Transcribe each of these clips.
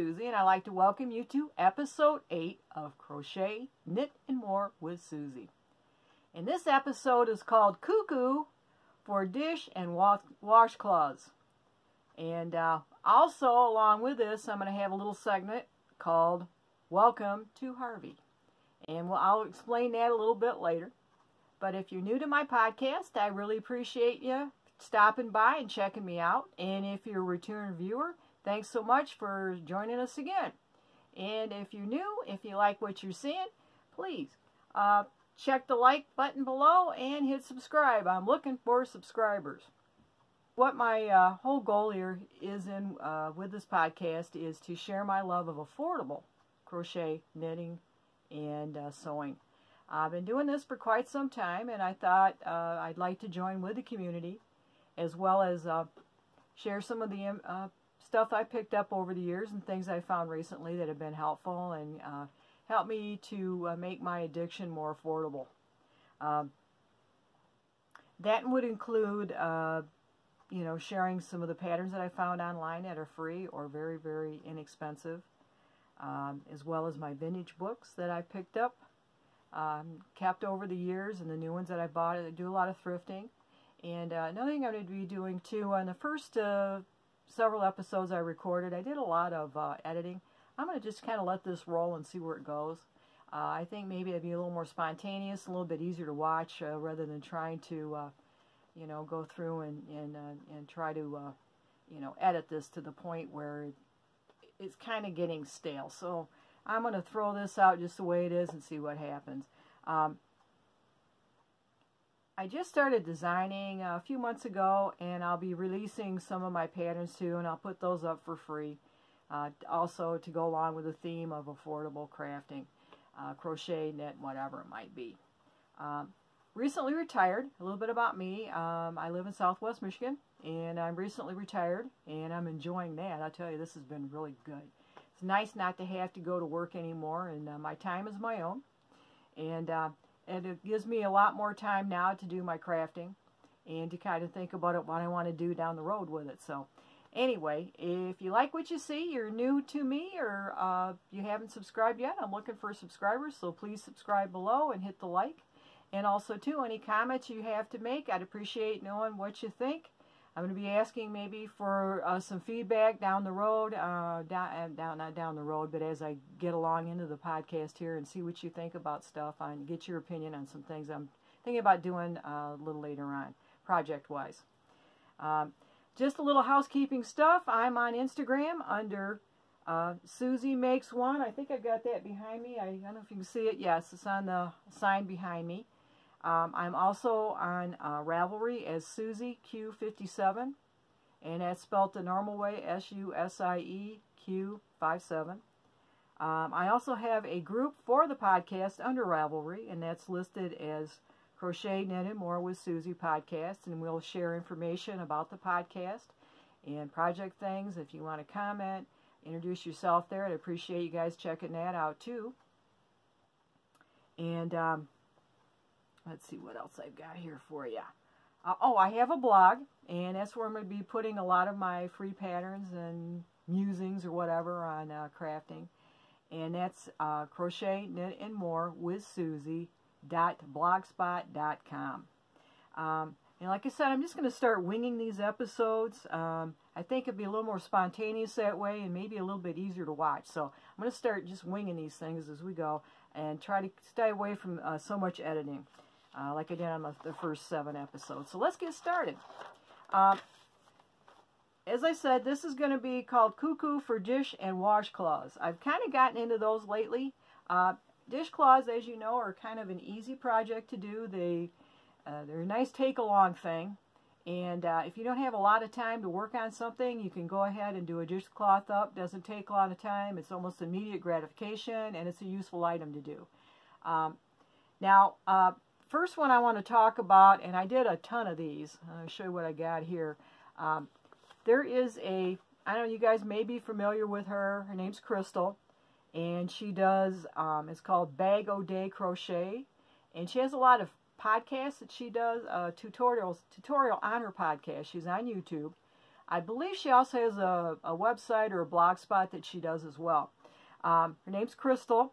Suzee, and I'd like to welcome you to episode 8 of Crochet, Knit, and More with Suzee. And this episode is called Cuckoo for Dish and Wash Washcloths. And uh, also, along with this, I'm going to have a little segment called Welcome to Harvey. And we'll, I'll explain that a little bit later. But if you're new to my podcast, I really appreciate you stopping by and checking me out. And if you're a return viewer, thanks so much for joining us again. And if you're new, if you like what you're seeing, please uh, check the like button below and hit subscribe. I'm looking for subscribers. What my uh, whole goal here is in uh, with this podcast is to share my love of affordable crochet, knitting, and uh, sewing. I've been doing this for quite some time, and I thought uh, I'd like to join with the community as well as uh, share some of the um, stuff I picked up over the years and things I found recently that have been helpful and uh, helped me to uh, make my addiction more affordable. Um, that would include, uh, you know, sharing some of the patterns that I found online that are free or very, very inexpensive, um, as well as my vintage books that I picked up, um, kept over the years, and the new ones that I bought. I do a lot of thrifting. And uh, another thing I'm going to be doing too, on the first uh, several episodes I recorded, I did a lot of uh, editing. I'm going to just kind of let this roll and see where it goes. Uh, I think maybe it'd be a little more spontaneous, a little bit easier to watch uh, rather than trying to, uh, you know, go through and and and try to, you know, edit this to the point where it's kind of getting stale. So I'm going to throw this out just the way it is and see what happens. Um, I just started designing a few months ago and I'll be releasing some of my patterns too and I'll put those up for free. Uh, also to go along with the theme of affordable crafting, uh, crochet, knit, whatever it might be. Um, recently retired, a little bit about me. Um, I live in southwest Michigan and I'm recently retired and I'm enjoying that. I tell you, this has been really good. It's nice not to have to go to work anymore and uh, my time is my own. And uh, and it gives me a lot more time now to do my crafting and to kind of think about it, what I want to do down the road with it. So anyway, if you like what you see, you're new to me or uh, you haven't subscribed yet, I'm looking for subscribers, so please subscribe below and hit the like. And also, too, any comments you have to make, I'd appreciate knowing what you think. I'm going to be asking maybe for uh, some feedback down the road, uh, down, uh, down, not down the road, but as I get along into the podcast here and see what you think about stuff and get your opinion on some things I'm thinking about doing uh, a little later on, project-wise. Um, just a little housekeeping stuff. I'm on Instagram under uh, Susie Makes One. I think I've got that behind me. I, I don't know if you can see it. Yes, it's on the sign behind me. Um, I'm also on uh, Ravelry as Susie Q57, and that's spelled the normal way, S-U-S-I-E Q57. Um, I also have a group for the podcast under Ravelry, and that's listed as Crochet Knit and More with Suzee podcast, and we'll share information about the podcast and project things. If you want to comment, introduce yourself there. I'd appreciate you guys checking that out too. And um, let's see what else I've got here for you. Uh, oh, I have a blog, and that's where I'm going to be putting a lot of my free patterns and musings or whatever on uh, crafting. And that's uh, crochet, knit, and more with Suzee dot blogspot.com. Um, and like I said, I'm just going to start winging these episodes. Um, I think it'd be a little more spontaneous that way and maybe a little bit easier to watch. So I'm going to start just winging these things as we go and try to stay away from uh, so much editing uh, like I did on the first seven episodes. So let's get started. Um, as I said, this is going to be called Cuckoo for Dish and Washcloths. I've kind of gotten into those lately. Uh, dishcloths, as you know, are kind of an easy project to do. They, uh, they're a nice take-along thing. And uh, if you don't have a lot of time to work on something, you can go ahead and do a dishcloth up. Doesn't take a lot of time. It's almost immediate gratification, and it's a useful item to do. Um, now, uh, first one I want to talk about, and I did a ton of these. I'll show you what I got here. Um, there is a, I don't know, you guys may be familiar with her. Her name's Crystal, and she does, um, it's called Bag O Day Crochet, and she has a lot of podcasts that she does, uh, tutorials, tutorial on her podcast. She's on YouTube. I believe she also has a, a website or a blog spot that she does as well. Um, her name's Crystal,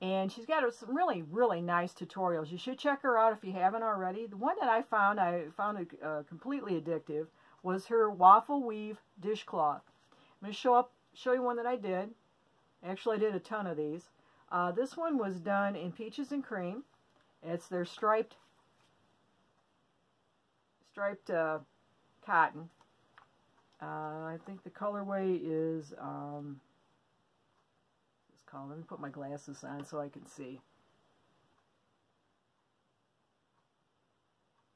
and she's got some really, really nice tutorials. You should check her out if you haven't already. The one that I found, I found it uh, completely addictive, was her waffle weave dishcloth. I'm going to show up, show you one that I did. Actually, I did a ton of these. Uh, this one was done in peaches and cream. It's their striped, striped uh, cotton. Uh, I think the colorway is um, Let me put my glasses on so I can see.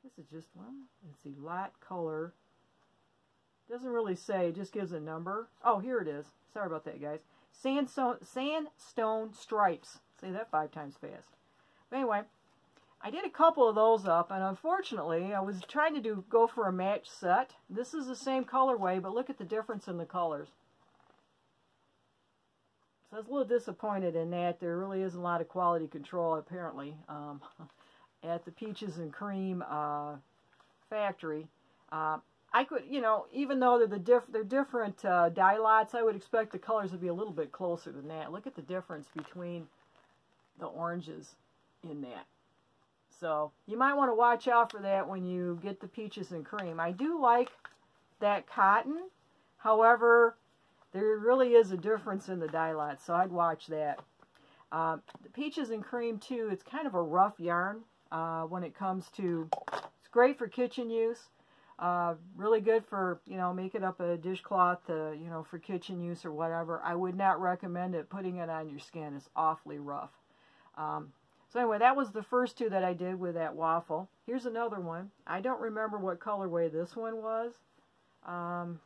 This is just one. Let's see, light color. Doesn't really say, just gives a number. Oh, here it is. Sorry about that, guys. Sandstone, sandstone stripes. Say that five times fast. But anyway, I did a couple of those up, and unfortunately, I was trying to do go for a match set. This is the same colorway, but look at the difference in the colors. So I was a little disappointed in that. There really isn't a lot of quality control, apparently, um, at the Peaches and Cream uh, factory. Uh, I could, you know, even though they're the diff they're different uh, dye lots, I would expect the colors to be a little bit closer than that. Look at the difference between the oranges in that. So you might want to watch out for that when you get the peaches and cream. I do like that cotton. However, there really is a difference in the dye so I'd watch that. Uh, the peaches and cream, too, it's kind of a rough yarn uh, when it comes to... It's great for kitchen use. Uh, really good for, you know, making up a dishcloth, to, you know, for kitchen use or whatever. I would not recommend it. Putting it on your skin is awfully rough. Um, so anyway, that was the first two that I did with that waffle. Here's another one. I don't remember what colorway this one was. Um,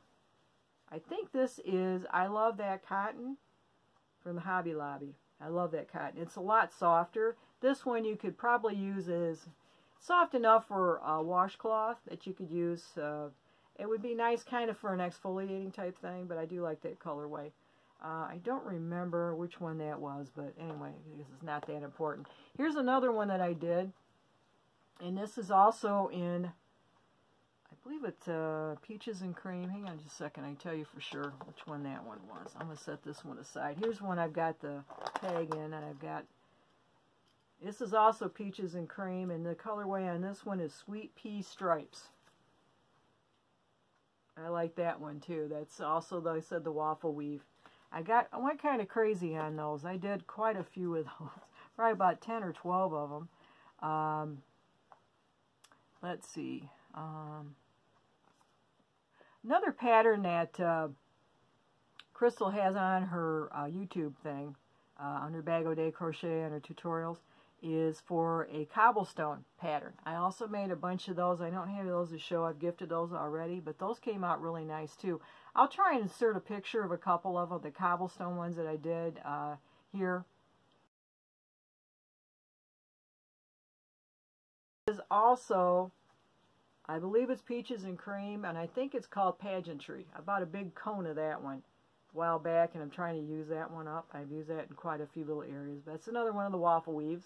I think this is I Love That Cotton from the Hobby Lobby. I love that cotton. It's a lot softer. This one you could probably use as soft enough for a washcloth that you could use. Uh, it would be nice kind of for an exfoliating type thing, but I do like that colorway. Uh, I don't remember which one that was, but anyway, this is not that important. Here's another one that I did, and this is also in, believe it's uh, Peaches and Cream. Hang on just a second, I tell you for sure which one that one was. I'm going to set this one aside. Here's one I've got the tag in, and I've got this is also peaches and cream, and the colorway on this one is sweet pea stripes. I like that one too. That's also, like I said, the waffle weave. I got, I went kind of crazy on those. I did quite a few of those, probably about 10 or 12 of them. Um, let's see. Um, another pattern that uh, Crystal has on her uh, YouTube thing, uh, on her Bag Day Crochet and her tutorials, is for a cobblestone pattern. I also made a bunch of those. I don't have those to show. I've gifted those already, but those came out really nice too. I'll try and insert a picture of a couple of them, the cobblestone ones that I did uh, here. Is also, I believe it's peaches and cream, and I think it's called pageantry. I bought a big cone of that one a while back, and I'm trying to use that one up. I've used that in quite a few little areas. But that's another one of the waffle weaves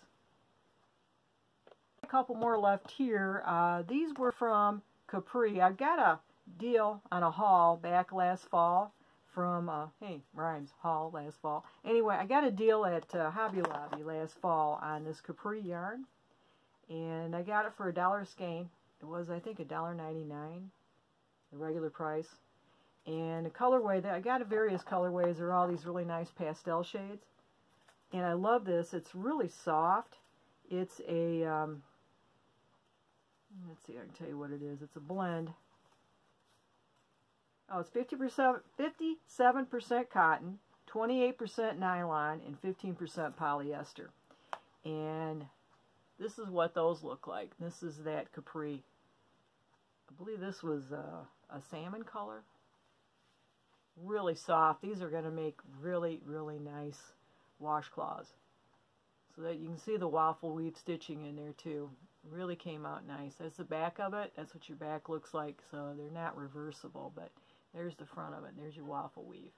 A couple more left here. Uh, these were from Capri. I got a deal on a haul back last fall from, uh, hey, rhymes, haul last fall. Anyway, I got a deal at uh, Hobby Lobby last fall on this Capri yarn. And I got it for a dollar skein. It was, I think, a dollar ninety-nine, the regular price. And the colorway, that I got a various colorways. They're all these really nice pastel shades. And I love this. It's really soft. It's a, um, Let's see, I can tell you what it is. It's a blend. Oh, it's 50%, 57% cotton, 28% nylon, and 15% polyester. And this is what those look like. This is that capri. I believe this was uh, a salmon color. Really soft. These are going to make really, really nice washcloths. So that you can see the waffle weave stitching in there too. Really came out nice. That's the back of it. That's what your back looks like. So they're not reversible, but there's the front of it. There's your waffle weave.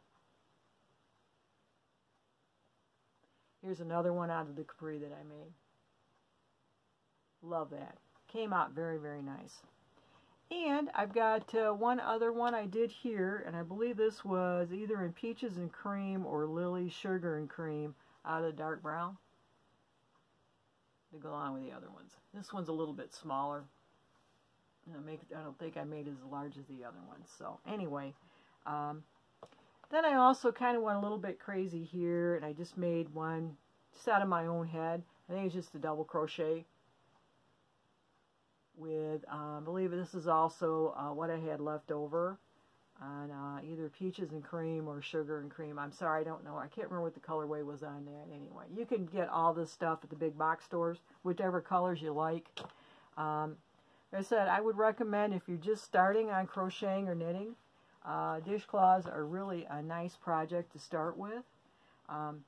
Here's another one out of the Capri that I made. Love that. Came out very, very nice. And I've got uh, one other one I did here, and I believe this was either in Peaches and Cream or Lily Sugar and Cream out of the dark brown to go along with the other ones. This one's a little bit smaller. I, make, I don't think I made as large as the other ones. So anyway, um, then I also kind of went a little bit crazy here, and I just made one just out of my own head. I think it's just a double crochet with, uh, I believe this is also uh, what I had left over on uh, either peaches and cream or sugar and cream. I'm sorry, I don't know. I can't remember what the colorway was on that anyway. You can get all this stuff at the big box stores, whichever colors you like. Um, like I said, I would recommend if you're just starting on crocheting or knitting, uh, dishcloths are really a nice project to start with. Um,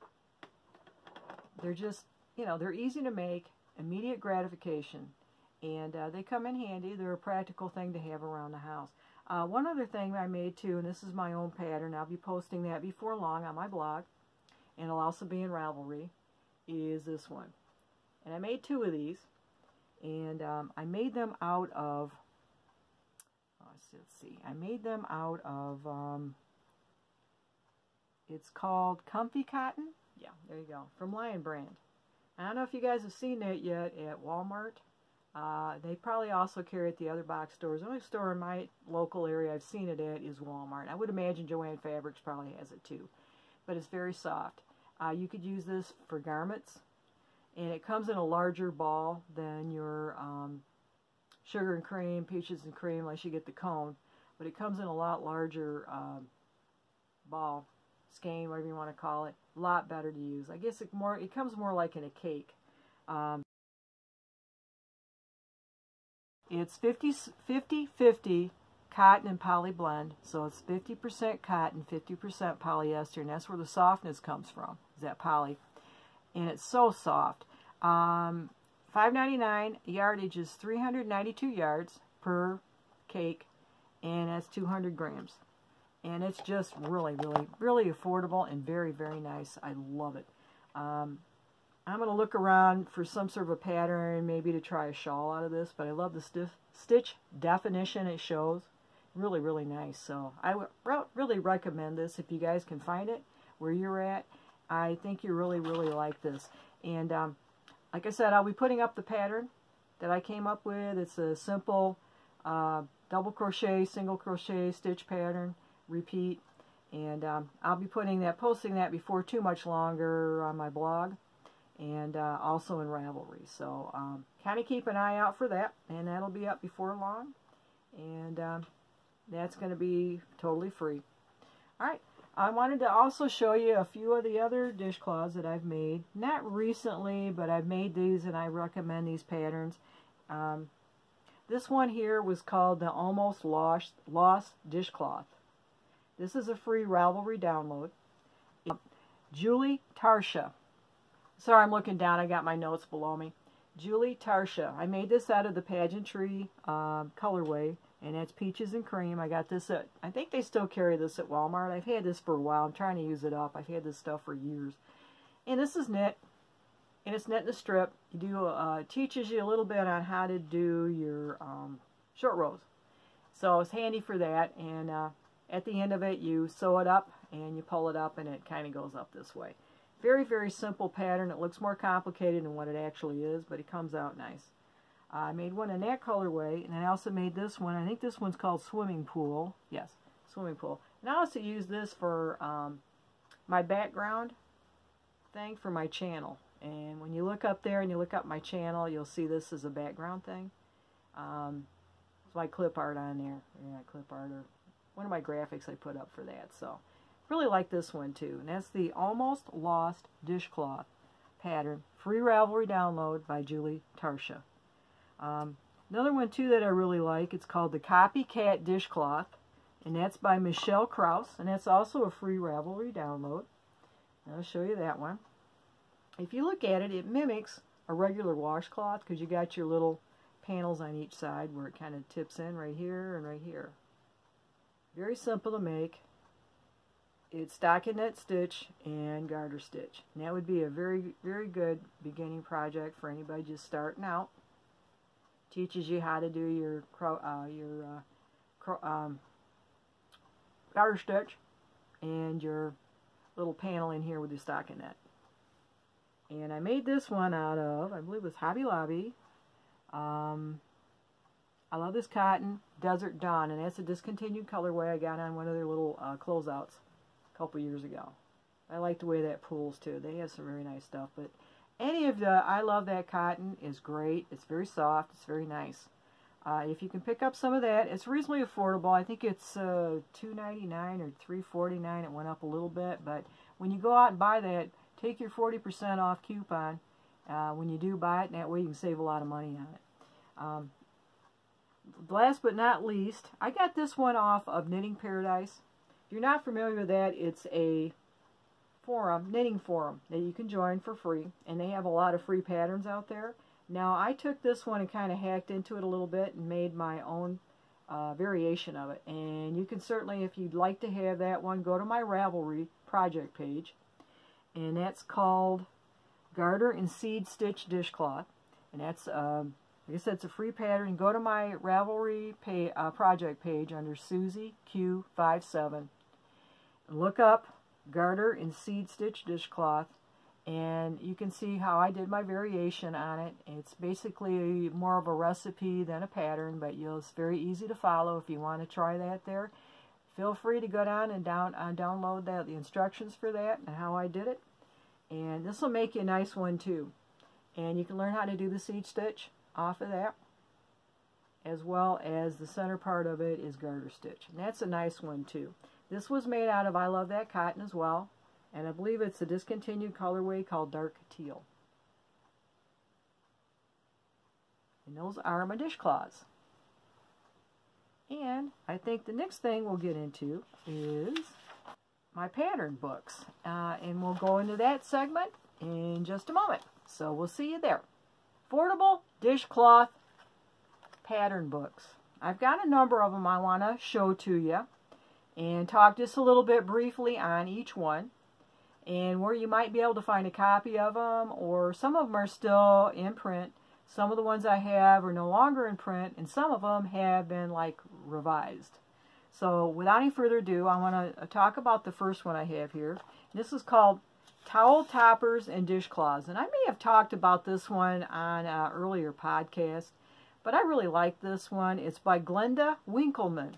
they're just, you know, they're easy to make, immediate gratification, and uh, they come in handy. They're a practical thing to have around the house. Uh, one other thing I made too, and this is my own pattern, I'll be posting that before long on my blog, and it'll also be in Ravelry, is this one. And I made two of these, and um, I made them out of, oh, let's see, I made them out of, um, it's called Comfy Cotton. Yeah, there you go, from Lion Brand. I don't know if you guys have seen that yet at Walmart. Uh, they probably also carry it at the other box stores. The only store in my local area I've seen it at is Walmart. I would imagine Joann Fabrics probably has it too. But it's very soft. Uh, you could use this for garments. And it comes in a larger ball than your um, sugar and cream, peaches and cream, unless you get the cone. But it comes in a lot larger um, ball, skein, whatever you want to call it. A lot better to use. I guess it more it comes more like in a cake. Um, it's 50-50 cotton and poly blend. So it's 50% cotton, 50% polyester, and that's where the softness comes from, is that poly. And it's so soft. Um, $5.99, yardage is 392 yards per cake, and that's 200 grams. And it's just really, really, really affordable and very, very nice. I love it. Um, I'm going to look around for some sort of a pattern, maybe to try a shawl out of this, but I love the stiff, stitch definition it shows. Really, really nice. So I would really recommend this if you guys can find it where you're at. I think you really, really like this. And um, like I said, I'll be putting up the pattern that I came up with. It's a simple uh, double crochet, single crochet stitch pattern, repeat. And um, I'll be putting that, posting that before too much longer on my blog and uh, also in Ravelry. So um, kind of keep an eye out for that, and that'll be up before long. And um, that's going to be totally free. All right. I wanted to also show you a few of the other dishcloths that I've made. Not recently, but I've made these and I recommend these patterns. Um, this one here was called the Almost Lost, Lost Dishcloth. This is a free Ravelry download. Julie Tarsha Sorry, I'm looking down. I got my notes below me. Julie Tarsha. I made this out of the pageantry um, colorway, and it's peaches and cream. I got this at, I think they still carry this at Walmart. I've had this for a while. I'm trying to use it up. I've had this stuff for years. And this is knit, and it's knit in a strip. You do, uh, teaches you a little bit on how to do your um, short rows. So it's handy for that, and uh, at the end of it, you sew it up, and you pull it up, and it kind of goes up this way. Very, very simple pattern. It looks more complicated than what it actually is, but it comes out nice. I made one in that colorway, and I also made this one. I think this one's called Swimming Pool. Yes, Swimming Pool. And I also use this for um, my background thing for my channel. And when you look up there and you look up my channel, you'll see this as a background thing. Um, it's my clip art on there. Yeah, clip art or one of my graphics I put up for that. So Really like this one too. And that's the Almost Lost Dishcloth pattern. Free Ravelry download by Julie Tarsha. Um, another one too that I really like, it's called the Copycat Dishcloth. And that's by Michelle Kraus. And that's also a free Ravelry download. I'll show you that one. If you look at it, it mimics a regular washcloth because you got your little panels on each side where it kind of tips in right here and right here. Very simple to make it's stockinette stitch and garter stitch. And that would be a very, very good beginning project for anybody just starting out. Teaches you how to do your uh, your uh, um, garter stitch and your little panel in here with your stockinette. And I made this one out of, I believe it was Hobby Lobby. Um, I love this cotton, Desert Dawn, and that's a discontinued colorway I got on one of their little uh, closeouts couple years ago. I like the way that pulls too. They have some very nice stuff, but any of the I love that cotton is great. It's very soft. It's very nice. Uh, if you can pick up some of that, it's reasonably affordable. I think it's uh, $2.99 or $3.49. It went up a little bit, but when you go out and buy that, take your 40% off coupon uh, when you do buy it, and that way you can save a lot of money on it. Um, last but not least, I got this one off of Knitting Paradise. If you're not familiar with that, it's a forum, knitting forum, that you can join for free, and they have a lot of free patterns out there. Now, I took this one and kind of hacked into it a little bit and made my own uh, variation of it. And you can certainly, if you'd like to have that one, go to my Ravelry project page. And that's called Garter and Seed Stitch Dishcloth. And that's, um, like I said, it's a free pattern. Go to my Ravelry pay, uh, project page under Susie Q57. Look up Garter and Seed Stitch Dishcloth and you can see how I did my variation on it. It's basically more of a recipe than a pattern, but it's very easy to follow if you want to try that there. Feel free to go down and down uh, download that, the instructions for that and how I did it. And this will make you a nice one too. And you can learn how to do the seed stitch off of that. As well as the center part of it is garter stitch. And that's a nice one too. This was made out of I Love That Cotton as well. And I believe it's a discontinued colorway called Dark Teal. And those are my dishcloths. And I think the next thing we'll get into is my pattern books. Uh, and we'll go into that segment in just a moment. So we'll see you there. Affordable dishcloth pattern books. I've got a number of them I want to show to you and talk just a little bit briefly on each one and where you might be able to find a copy of them, or some of them are still in print. Some of the ones I have are no longer in print, and some of them have been like revised. So without any further ado, I want to uh, talk about the first one I have here. This is called Towel Toppers and Dishcloths. And I may have talked about this one on an earlier podcast, but I really like this one. It's by Glenda Winkleman.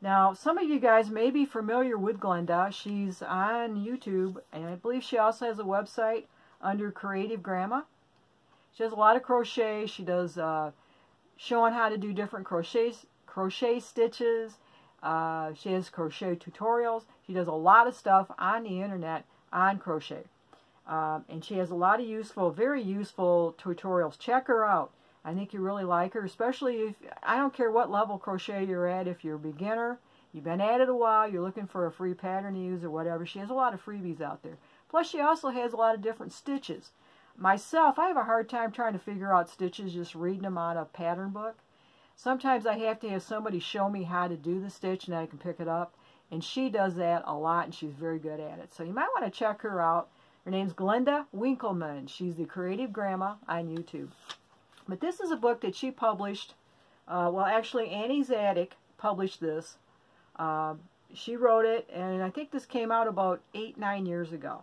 Now, some of you guys may be familiar with Glenda. She's on YouTube, and I believe she also has a website under Creative Grandma. She does a lot of crochet. She does uh, showing how to do different crochet, crochet stitches. Uh, she has crochet tutorials. She does a lot of stuff on the internet on crochet. Um, and she has a lot of useful, very useful tutorials. Check her out. I think you really like her, especially if, I don't care what level crochet you're at, if you're a beginner, you've been at it a while, you're looking for a free pattern to use or whatever, she has a lot of freebies out there. Plus she also has a lot of different stitches. Myself, I have a hard time trying to figure out stitches just reading them out of a pattern book. Sometimes I have to have somebody show me how to do the stitch and I can pick it up. And she does that a lot and she's very good at it. So you might want to check her out. Her name's Glenda Winkleman. She's the Creative Grandma on YouTube. But this is a book that she published. Uh, well, actually, Annie's Attic published this. Uh, she wrote it, and I think this came out about eight, nine years ago.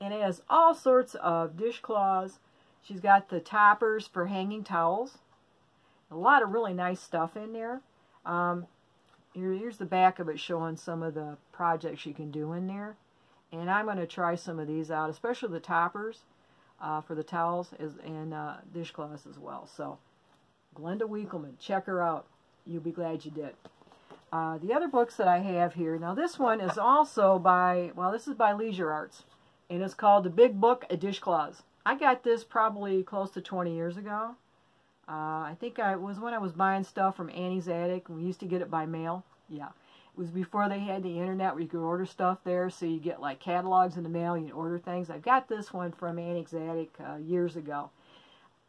And it has all sorts of dishcloths. She's got the toppers for hanging towels. A lot of really nice stuff in there. Um, here, here's the back of it showing some of the projects you can do in there. And I'm going to try some of these out, especially the toppers uh, for the towels is, and uh, dishcloths as well. So, Glenda Winkleman, check her out. You'll be glad you did. Uh, the other books that I have here, now this one is also by, well, this is by Leisure Arts, and it's called The Big Book of Dishcloths. I got this probably close to 20 years ago. Uh, I think I, was when I was buying stuff from Annie's Attic. We used to get it by mail. Yeah. Was before they had the internet where you could order stuff there, so you get like catalogs in the mail, you order things. I've got this one from Annie's uh, years ago.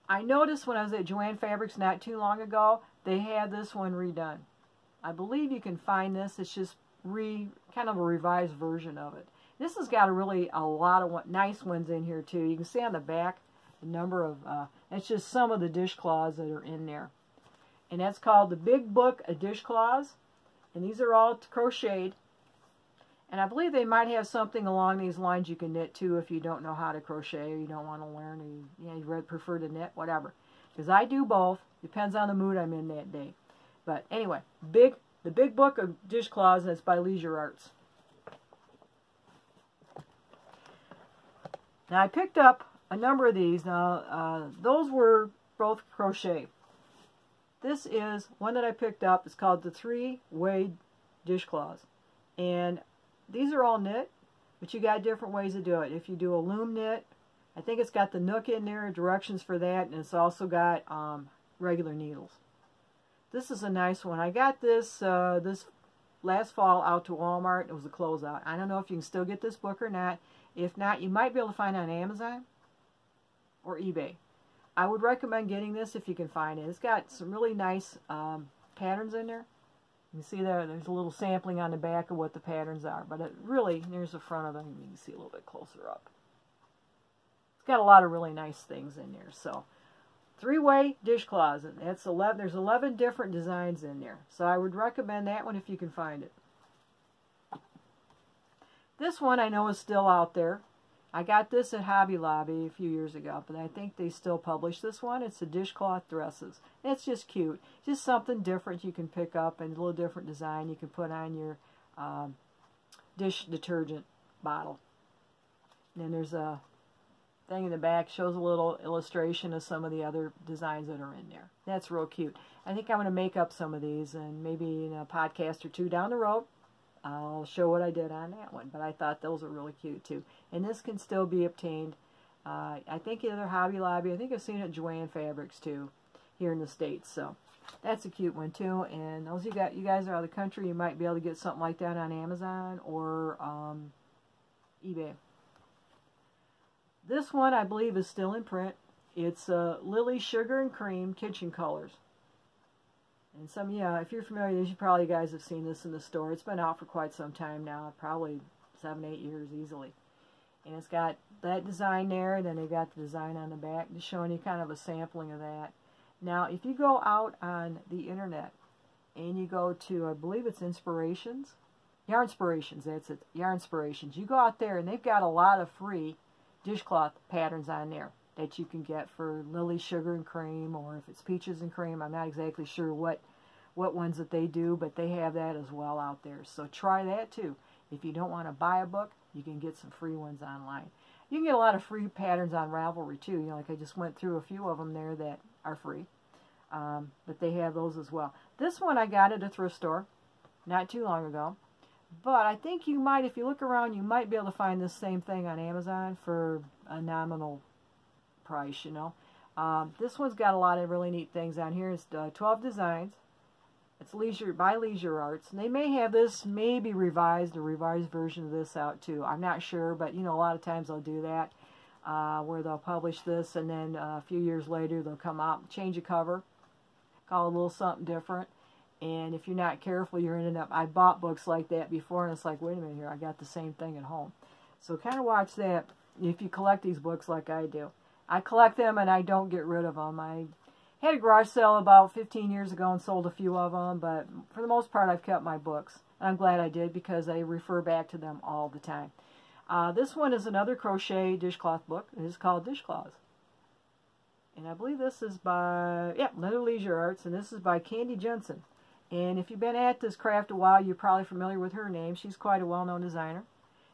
I noticed when I was at Joann Fabrics not too long ago, they had this one redone. I believe you can find this. It's just re kind of a revised version of it. This has got a really a lot of nice ones in here too. You can see on the back the number of, uh, it's just some of the dishcloths that are in there. and that's called the Big Book of Dishcloths. And these are all crocheted. And I believe they might have something along these lines you can knit too if you don't know how to crochet or you don't want to learn or you, you, know, you prefer to knit, whatever. Because I do both. Depends on the mood I'm in that day. But anyway, big the Big Book of Dishcloths, it's by Leisure Arts. Now I picked up a number of these. Now uh, those were both crochet. This is one that I picked up. It's called the Three Way Dishcloths. And these are all knit, but you got different ways to do it. If you do a loom knit, I think it's got the nook in there, directions for that, and it's also got um, regular needles. This is a nice one. I got this uh, this last fall out to Walmart. It was a closeout. I don't know if you can still get this book or not. If not, you might be able to find it on Amazon or eBay. I would recommend getting this if you can find it. It's got some really nice um, patterns in there. You can see there, there's a little sampling on the back of what the patterns are. But it really, there's the front of them. You can see a little bit closer up. It's got a lot of really nice things in there. So, three-way dishcloths. That's 11. There's 11 different designs in there. So I would recommend that one if you can find it. This one I know is still out there. I got this at Hobby Lobby a few years ago, but I think they still publish this one. It's the dishcloth dresses. It's just cute. Just something different you can pick up and a little different design you can put on your um, dish detergent bottle. And then there's a thing in the back shows a little illustration of some of the other designs that are in there. That's real cute. I think I'm going to make up some of these and maybe in a podcast or two down the road I'll show what I did on that one. But I thought those were really cute too. And this can still be obtained. Uh, I think either Hobby Lobby. I think I've seen it at Joann Fabrics too, here in the States. So that's a cute one too. And those you got, you guys are out of the country, you might be able to get something like that on Amazon or um, eBay. This one I believe is still in print. It's uh, Lily Sugar and Cream Kitchen Colors. And some, yeah, if you're familiar, you probably guys have seen this in the store. It's been out for quite some time now, probably seven, eight years easily. And it's got that design there, and then they got the design on the back, just showing you kind of a sampling of that. Now, if you go out on the internet and you go to, I believe it's Inspirations, Yarn Inspirations, that's it, Yarn Inspirations. You go out there and they've got a lot of free dishcloth patterns on there that you can get for Lily Sugar and Cream, or if it's Peaches and Cream. I'm not exactly sure what what ones that they do, but they have that as well out there. So try that too. If you don't want to buy a book, you can get some free ones online. You can get a lot of free patterns on Ravelry too. You know, like I just went through a few of them there that are free. Um, but they have those as well. This one I got at a thrift store not too long ago. But I think you might, if you look around, you might be able to find this same thing on Amazon for a nominal price, you know. Um, this one's got a lot of really neat things on here. It's uh, 12 designs. It's leisure by Leisure Arts. And they may have this maybe revised, a revised version of this out too. I'm not sure, but you know, a lot of times they'll do that. Uh, where they'll publish this and then uh, a few years later they'll come out change a cover, call it a little something different. And if you're not careful, you're ending up. I bought books like that before, and it's like, wait a minute here, I got the same thing at home. So kind of watch that if you collect these books like I do. I collect them and I don't get rid of them. I had a garage sale about 15 years ago and sold a few of them, but for the most part I've kept my books. And I'm glad I did because I refer back to them all the time. Uh, this one is another crochet dishcloth book. It is called Dishcloths. And I believe this is by, yeah, Leather Leisure Arts, and this is by Candi Jensen. And if you've been at this craft a while, you're probably familiar with her name. She's quite a well-known designer.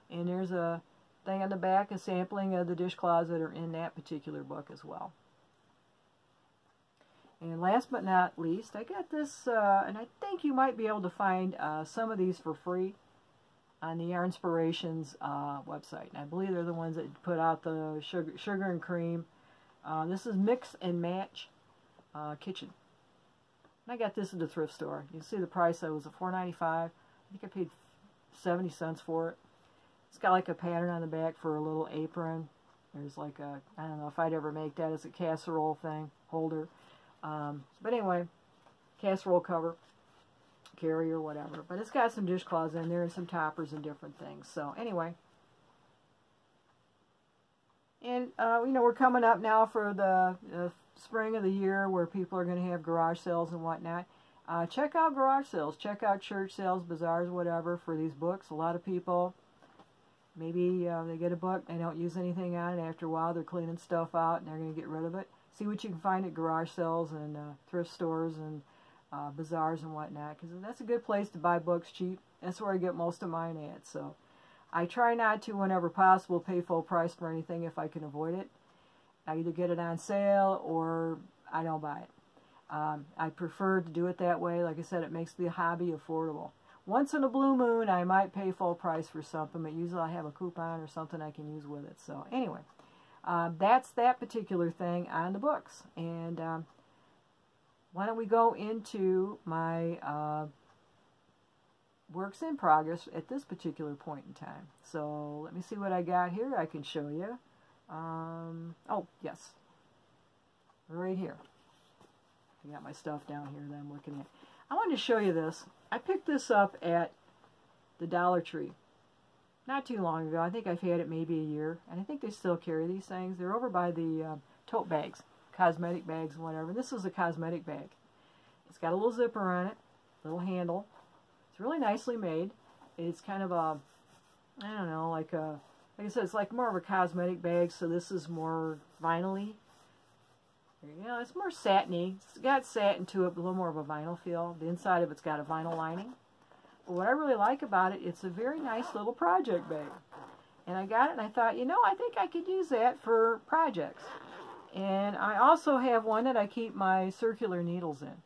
And there's a thing on the back, a sampling of the dishcloths that are in that particular book as well. And last but not least, I got this, uh, and I think you might be able to find uh, some of these for free on the Yarn Inspirations uh, website. And I believe they're the ones that put out the sugar, sugar and cream. Uh, this is Mix and Match uh, Kitchen. And I got this at the thrift store. You can see the price. It was a $4.95. I think I paid 70 cents for it. It's got like a pattern on the back for a little apron. There's like a, I don't know if I'd ever make that as a casserole thing, holder. Um, but anyway, casserole cover, carrier, whatever. But it's got some dishcloths in there and some toppers and different things. So anyway. And, uh, you know, we're coming up now for the spring of the year where people are going to have garage sales and whatnot, uh, check out garage sales. Check out church sales, bazaars, whatever for these books. A lot of people, maybe uh, they get a book, they don't use anything on it. After a while, they're cleaning stuff out and they're going to get rid of it. See what you can find at garage sales and uh, thrift stores and uh, bazaars and whatnot because that's a good place to buy books cheap. That's where I get most of mine at. So I try not to, whenever possible, pay full price for anything if I can avoid it. I either get it on sale or I don't buy it. Um, I prefer to do it that way. Like I said, it makes the hobby affordable. Once in a blue moon, I might pay full price for something, but usually I have a coupon or something I can use with it. So anyway, uh, that's that particular thing on the books. And um, why don't we go into my uh, works in progress at this particular point in time. So let me see what I got here I can show you. Um, oh, yes. Right here. I got my stuff down here that I'm looking at. I wanted to show you this. I picked this up at the Dollar Tree not too long ago. I think I've had it maybe a year. And I think they still carry these things. They're over by the uh, tote bags cosmetic bags whatever. This is a cosmetic bag. It's got a little zipper on it, little handle. It's really nicely made. It's kind of a, I don't know, like a, like I said, it's like more of a cosmetic bag, so this is more vinyl You know, it's more satiny. It's got satin to it, a little more of a vinyl feel. The inside of it's got a vinyl lining. But what I really like about it, it's a very nice little project bag. And I got it and I thought, you know, I think I could use that for projects. And I also have one that I keep my circular needles in.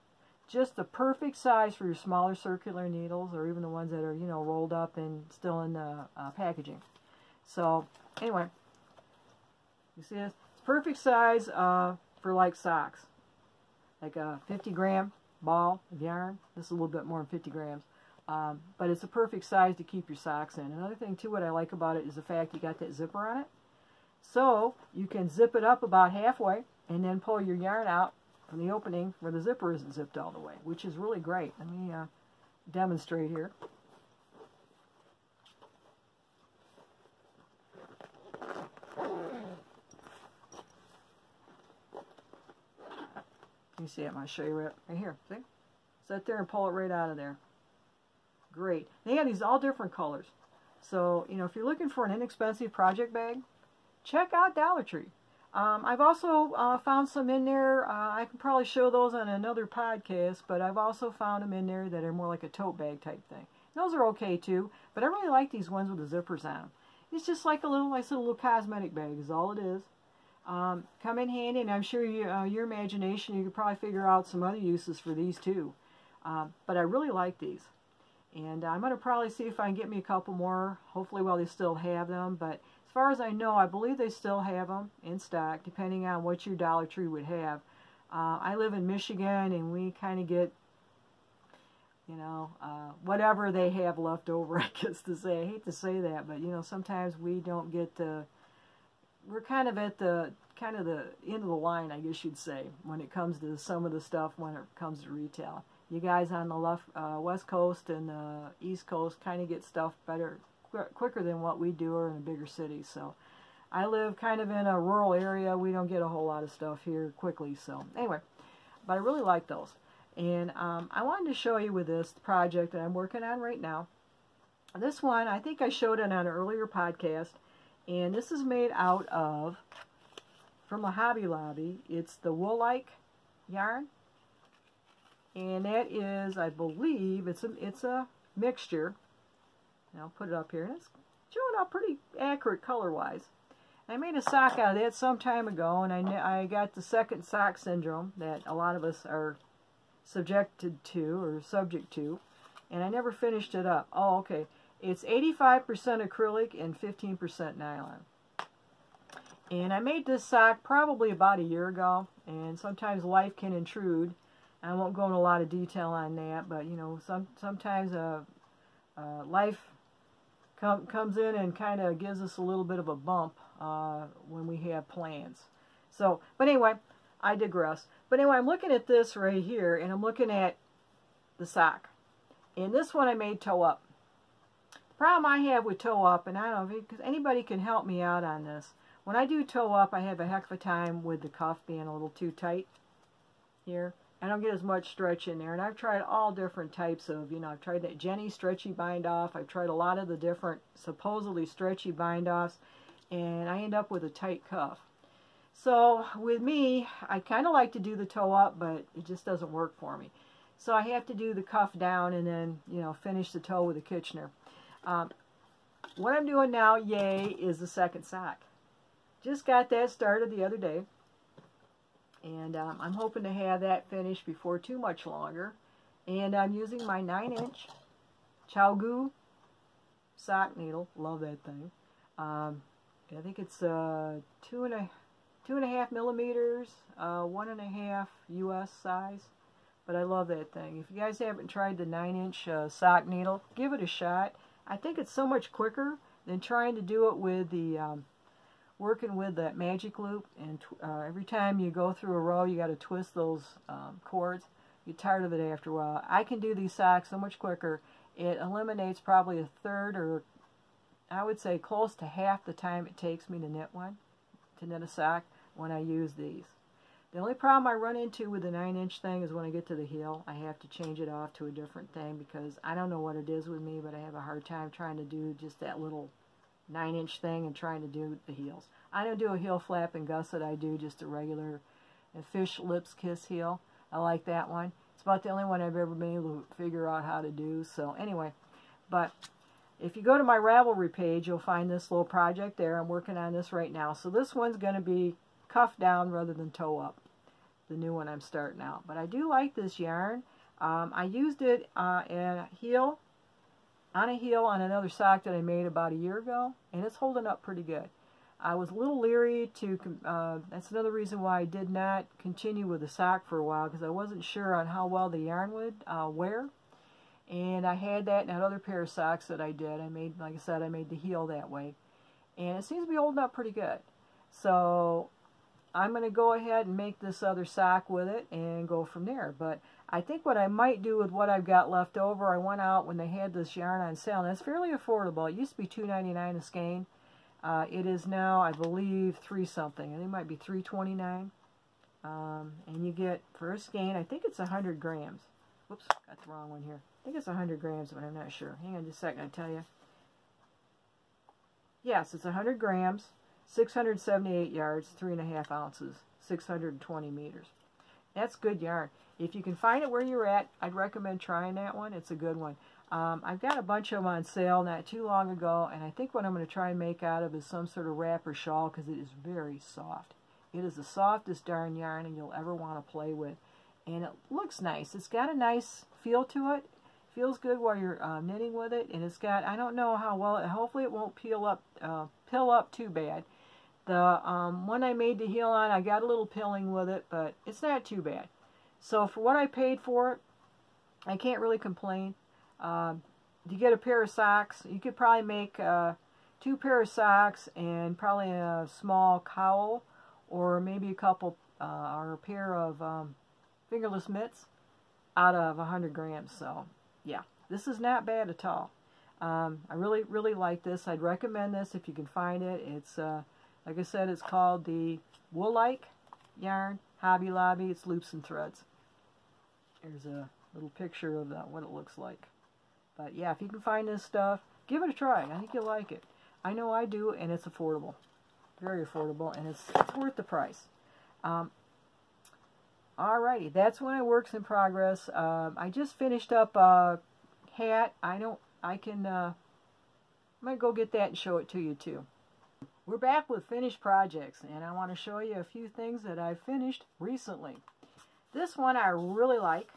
Just the perfect size for your smaller circular needles or even the ones that are, you know, rolled up and still in the uh, packaging. So, anyway, you see this? It's perfect size uh, for like socks. Like a 50 gram ball of yarn. This is a little bit more than 50 grams. Um, but it's a perfect size to keep your socks in. Another thing, too, what I like about it is the fact you got that zipper on it. So you can zip it up about halfway and then pull your yarn out from the opening where the zipper isn't zipped all the way, which is really great. Let me uh, demonstrate here. You see it? I'm going to show you right, right here. See? Sit there and pull it right out of there. Great. They have these all different colors. So, you know, if you're looking for an inexpensive project bag, check out Dollar Tree. Um, I've also uh, found some in there. Uh, I can probably show those on another podcast, but I've also found them in there that are more like a tote bag type thing. Those are okay too, but I really like these ones with the zippers on them. It's just like a little nice little cosmetic bag is all it is. Um, come in handy, and I'm sure you, uh, your imagination, you could probably figure out some other uses for these too. Um, but I really like these. And I'm going to probably see if I can get me a couple more, hopefully while they still have them. But as far as I know, I believe they still have them in stock, depending on what your Dollar Tree would have. Uh, I live in Michigan, and we kind of get, you know, uh, whatever they have left over, I guess to say. I hate to say that, but, you know, sometimes we don't get the, we're kind of at the, kind of the end of the line, I guess you'd say, when it comes to some of the stuff when it comes to retail. You guys on the left, uh, west coast and the east coast kind of get stuff better quicker than what we do or in a bigger city. So I live kind of in a rural area. We don't get a whole lot of stuff here quickly. So anyway, but I really like those. And um, I wanted to show you with this project that I'm working on right now. This one, I think I showed it on an earlier podcast. And this is made out of, from a Hobby Lobby, it's the Wool-like yarn. And that is, I believe, it's a, it's a mixture I'll put it up here. And it's showing up pretty accurate color-wise. I made a sock out of that some time ago, and I, I got the second sock syndrome that a lot of us are subjected to or subject to, and I never finished it up. Oh, okay. It's 85% acrylic and 15% nylon. And I made this sock probably about a year ago, and sometimes life can intrude. I won't go into a lot of detail on that, but you know, some sometimes uh, uh, life come, comes in and kind of gives us a little bit of a bump uh, when we have plans. So, but anyway, I digress. But anyway, I'm looking at this right here, and I'm looking at the sock. And this one I made toe up. Problem I have with toe up, and I don't know if anybody can help me out on this. when I do toe up, I have a heck of a time with the cuff being a little too tight here. I don't get as much stretch in there. And I've tried all different types of, you know, I've tried that Jeny stretchy bind off. I've tried a lot of the different supposedly stretchy bind offs. And I end up with a tight cuff. So with me, I kind of like to do the toe up, but it just doesn't work for me. So I have to do the cuff down and then, you know, finish the toe with a Kitchener. Um, what I'm doing now, yay, is the second sock. Just got that started the other day. And um, I'm hoping to have that finished before too much longer. And I'm using my 9-inch ChiaoGoo sock needle. Love that thing. Um, I think it's uh, two and a two and a half millimeters, uh, one and a half U.S. size. But I love that thing. If you guys haven't tried the 9-inch uh, sock needle, give it a shot. I think it's so much quicker than trying to do it with the um, working with that magic loop. And uh, every time you go through a row, you got to twist those um, cords. You're tired of it after a while. I can do these socks so much quicker. It eliminates probably a third or I would say close to half the time it takes me to knit one, to knit a sock when I use these. The only problem I run into with the 9 inch thing is when I get to the heel, I have to change it off to a different thing because I don't know what it is with me, but I have a hard time trying to do just that little 9 inch thing and trying to do the heels. I don't do a heel flap and gusset, I do just a regular fish lips kiss heel. I like that one. It's about the only one I've ever been able to figure out how to do. So anyway, but if you go to my Ravelry page, you'll find this little project there. I'm working on this right now. So this one's going to be cuff down rather than toe up, the new one I'm starting out. But I do like this yarn. Um, I used it uh, a heel, on a heel on another sock that I made about a year ago, and it's holding up pretty good. I was a little leery to, uh, that's another reason why I did not continue with the sock for a while, because I wasn't sure on how well the yarn would uh, wear. And I had that in another pair of socks that I did. I made, like I said, I made the heel that way. And it seems to be holding up pretty good. So I'm going to go ahead and make this other sock with it and go from there. But I think what I might do with what I've got left over, I went out when they had this yarn on sale, and it's fairly affordable. It used to be $2.99 a skein. Uh, it is now, I believe, three something. I think it might be $3.29. Um, and you get, for a skein, I think it's 100 grams. Whoops, got the wrong one here. I think it's 100 grams, but I'm not sure. Hang on just a second, I'll tell you. Yes, it's 100 grams. 678 yards, 3.5 ounces, 620 meters. That's good yarn. If you can find it where you're at, I'd recommend trying that one. It's a good one. Um, I've got a bunch of them on sale not too long ago, and I think what I'm going to try and make out of is some sort of wrap or shawl because it is very soft. It is the softest darn yarn you'll ever want to play with. And it looks nice. It's got a nice feel to it. Feels good while you're uh, knitting with it. And it's got, I don't know how well, it, hopefully it won't peel up, uh, pill up too bad. The um, one I made the heel on, I got a little pilling with it, but it's not too bad. So for what I paid for it, I can't really complain. Uh, to get a pair of socks, you could probably make uh, two pair of socks and probably a small cowl or maybe a couple uh, or a pair of um, fingerless mitts out of 100 grams. So yeah, this is not bad at all. Um, I really, really like this. I'd recommend this if you can find it. It's uh, like I said, it's called the Wool-like yarn Hobby Lobby. It's loops and threads. There's a little picture of that, what it looks like. But yeah, if you can find this stuff, give it a try. I think you'll like it. I know I do, and it's affordable. Very affordable, and it's, it's worth the price. Um, alrighty, that's when it works in progress. Um, I just finished up a hat. I don't, I can, uh, going to go get that and show it to you too. We're back with finished projects, and I want to show you a few things that I've finished recently. This one I really like.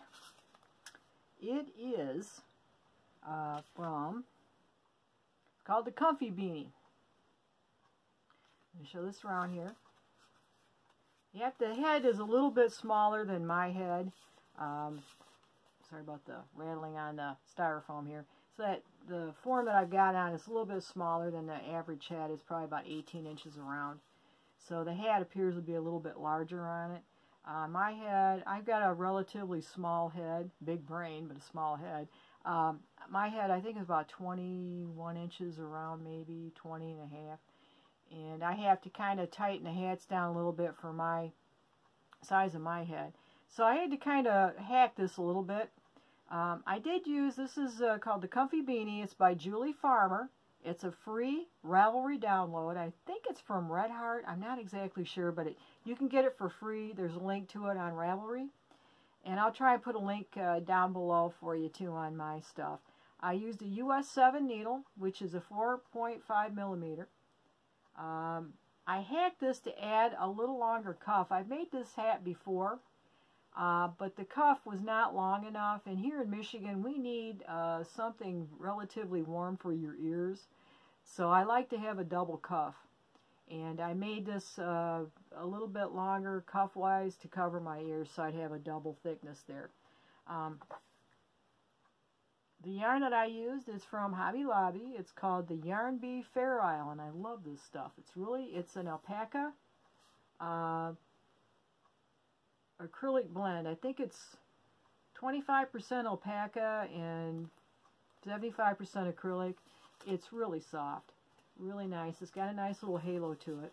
It is uh, from, it's called the Comfy Beanie. Let me show this around here. Yep, the head is a little bit smaller than my head. Um, sorry about the rattling on the styrofoam here. That the form that I've got on is a little bit smaller than the average hat. It's probably about 18 inches around. So the hat appears to be a little bit larger on it. Uh, my head, I've got a relatively small head, big brain, but a small head. Um, my head, I think, is about 21 inches around, maybe 20 and a half. And I have to kind of tighten the hats down a little bit for my size of my head. So I had to kind of hack this a little bit. Um, I did use, this is uh, called the Comfy Beanie. It's by Julie Farmer. It's a free Ravelry download. I think it's from Red Heart. I'm not exactly sure, but it, you can get it for free. There's a link to it on Ravelry. And I'll try and put a link uh, down below for you too on my stuff. I used a US 7 needle, which is a 4.5 millimeter. Um, I hacked this to add a little longer cuff. I've made this hat before, uh, but the cuff was not long enough. And here in Michigan, we need uh, something relatively warm for your ears. So I like to have a double cuff. And I made this uh, a little bit longer cuff-wise to cover my ears so I'd have a double thickness there. Um, the yarn that I used is from Hobby Lobby. It's called the Yarn Bee Fair Isle, and I love this stuff. It's really, it's an alpaca uh, acrylic blend. I think it's 25% alpaca and 75% acrylic. It's really soft. Really nice. It's got a nice little halo to it.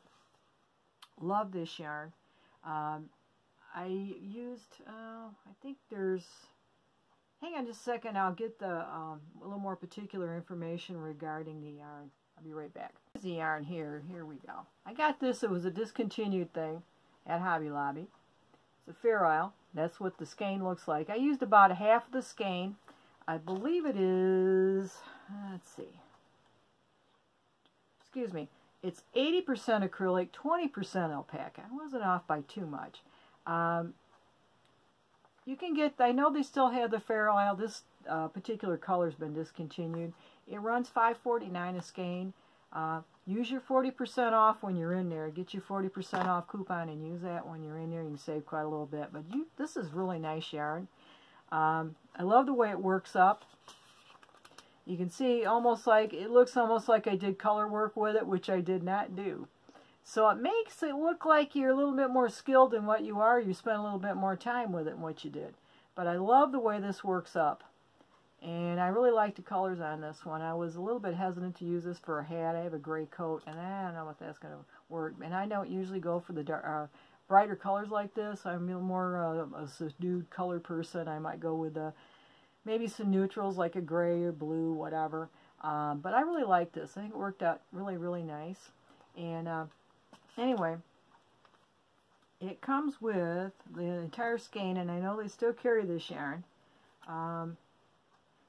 Love this yarn. Um, I used, uh, I think there's, hang on just a second, I'll get the um, a little more particular information regarding the yarn. I'll be right back. Here's the yarn here. Here we go. I got this. It was a discontinued thing at Hobby Lobby. It's a Fair Isle. That's what the skein looks like. I used about a half of the skein. I believe it is, let's see, excuse me, it's 80% acrylic, 20% alpaca. I wasn't off by too much. Um, you can get, I know they still have the Fair Isle. This uh, particular color's been discontinued. It runs 5.49 a skein. Uh, use your 40% off when you're in there. Get your 40% off coupon and use that when you're in there. You can save quite a little bit. But you, this is really nice yarn. Um, I love the way it works up. You can see almost like, it looks almost like I did color work with it, which I did not do. So it makes it look like you're a little bit more skilled than what you are. You spend a little bit more time with it than what you did. But I love the way this works up. And I really like the colors on this one. I was a little bit hesitant to use this for a hat. I have a gray coat, and I don't know if that's going to work. And I don't usually go for the dark, uh, brighter colors like this. I'm more uh, a subdued color person. I might go with uh, maybe some neutrals like a gray or blue, whatever. Um, but I really like this. I think it worked out really, really nice. And uh, anyway, it comes with the entire skein, and I know they still carry this yarn. Um,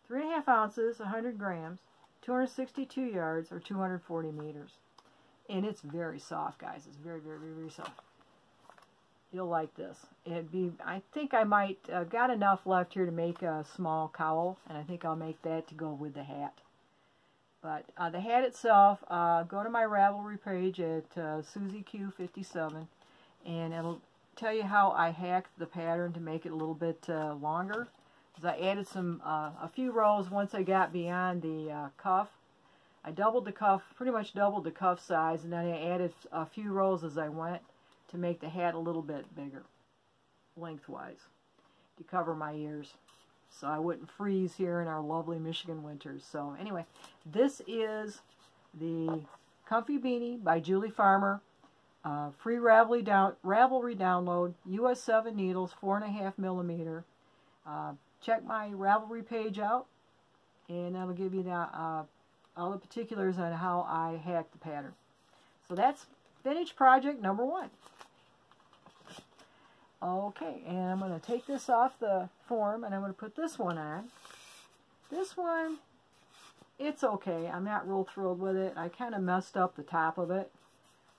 three and a half ounces, 100 grams, 262 yards, or 240 meters. And it's very soft, guys. It's very, very, very, very soft. You'll like this. It'd be, I think I might, uh, got enough left here to make a small cowl, and I think I'll make that to go with the hat. But uh, the hat itself, uh, go to my Ravelry page at uh, SusieQ57, and it'll tell you how I hacked the pattern to make it a little bit uh, longer. I added some, uh, a few rows once I got beyond the uh, cuff. I doubled the cuff, pretty much doubled the cuff size, and then I added a few rows as I went to make the hat a little bit bigger, lengthwise, to cover my ears. So I wouldn't freeze here in our lovely Michigan winters. So anyway, this is the Comfy Beanie by Julie Farmer. Uh, free Ravelry, down, Ravelry download, US 7 needles, 4.5 millimeter. Uh, check my Ravelry page out, and that'll give you the, uh, all the particulars on how I hacked the pattern. So that's finished project number one. Okay, and I'm going to take this off the form and I'm going to put this one on. This one, it's okay. I'm not real thrilled with it. I kind of messed up the top of it.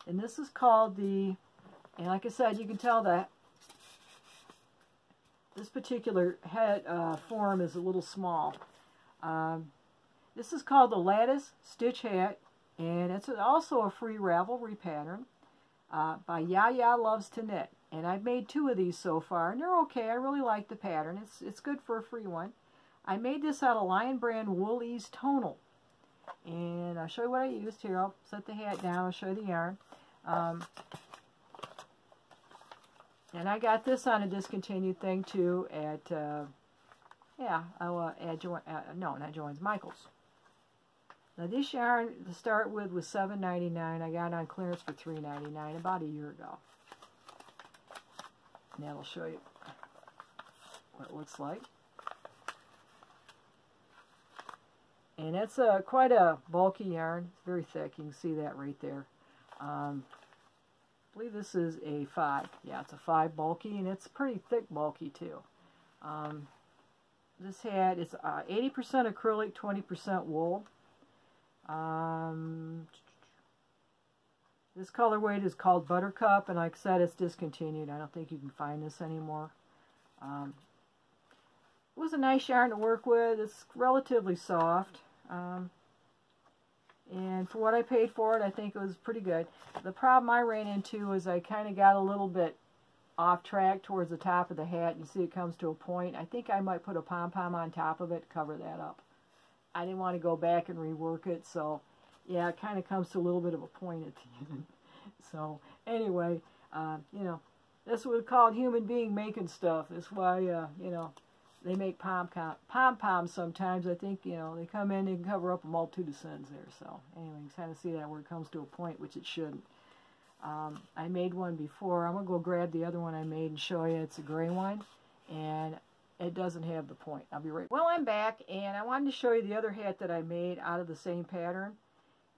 And this is called the, and like I said, you can tell that this particular head uh, form is a little small. Um, this is called the Lattice Stitch Hat, and it's also a free Ravelry pattern uh, by Yaya Loves to Knit. And I've made two of these so far, and they're okay. I really like the pattern. It's, it's good for a free one. I made this out of Lion Brand Wool-Ease Tonal. And I'll show you what I used here. I'll set the hat down. I'll show you the yarn. Um, and I got this on a discontinued thing, too, at, uh, yeah, oh, uh, at, jo uh, no, not Joann's, Michael's. Now this yarn to start with was $7.99. I got on clearance for $3.99 about a year ago. And that'll show you what it looks like. And it's a, quite a bulky yarn. It's very thick. You can see that right there. Um, believe this is a 5. Yeah, it's a 5 bulky, and it's pretty thick bulky too. Um, this hat is 80% uh, acrylic, 20% wool. Um, this colorway is called Buttercup, and like I said, it's discontinued. I don't think you can find this anymore. Um, it was a nice yarn to work with. It's relatively soft. Um, and for what I paid for it, I think it was pretty good. The problem I ran into is I kind of got a little bit off track towards the top of the hat. You see it comes to a point. I think I might put a pom-pom on top of it to cover that up. I didn't want to go back and rework it, so yeah, it kind of comes to a little bit of a point at the end. so anyway, uh, you know, what we call human being making stuff. That's why, uh, you know, they make pom pom poms sometimes. I think you know they come in and cover up a multitude of sins there. So anyway, you kind of see that where it comes to a point, which it shouldn't. Um, I made one before. I'm gonna go grab the other one I made and show you. It's a gray one, and it doesn't have the point. I'll be right. Well, I'm back, and I wanted to show you the other hat that I made out of the same pattern.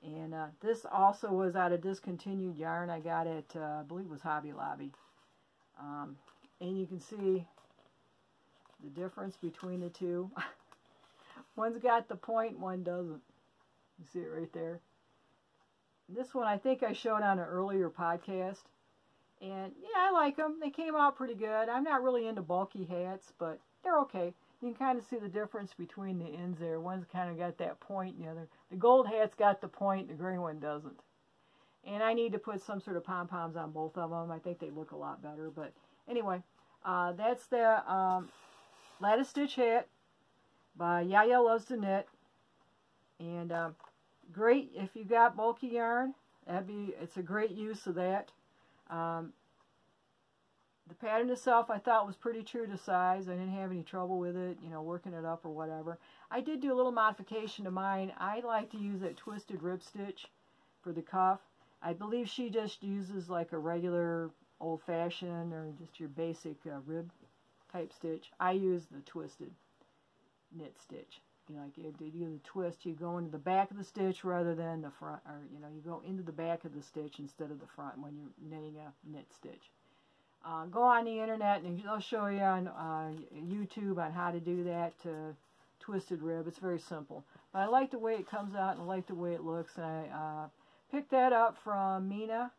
And uh, this also was out of discontinued yarn. I got it, uh, I believe it was Hobby Lobby. Um, and you can see the difference between the two. One's got the point, one doesn't. You see it right there. This one I think I showed on an earlier podcast. And yeah, I like them. They came out pretty good. I'm not really into bulky hats, but they're okay. You can kind of see the difference between the ends there. One's kind of got that point, and the other. The gold hat's got the point, the gray one doesn't. And I need to put some sort of pom-poms on both of them. I think they look a lot better. But anyway, uh, that's the um, Lattice Stitch Hat by Yaya Loves to Knit. And um, great if you got bulky yarn. That'd be it's a great use of that. Um, the pattern itself I thought was pretty true to size. I didn't have any trouble with it, you know, working it up or whatever. I did do a little modification to mine. I like to use that twisted rib stitch for the cuff. I believe she just uses like a regular old-fashioned or just your basic uh, rib type stitch. I use the twisted knit stitch. You know, like you do the twist, you go into the back of the stitch rather than the front, or you know, you go into the back of the stitch instead of the front when you're knitting a knit stitch. Uh, go on the internet and they'll show you on uh, YouTube on how to do that to twisted rib. It's very simple. But I like the way it comes out and I like the way it looks. And I uh, picked that up from Mina